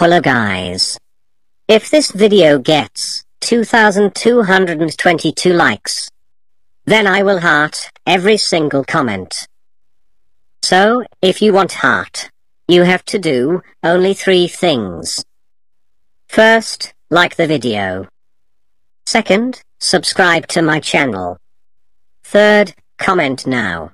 Hello guys. If this video gets 2222 likes, then I will heart every single comment. So, if you want heart, you have to do only three things. First, like the video. Second, subscribe to my channel. Third, comment now.